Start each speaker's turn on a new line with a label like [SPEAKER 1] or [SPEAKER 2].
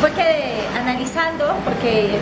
[SPEAKER 1] fue que analizando, porque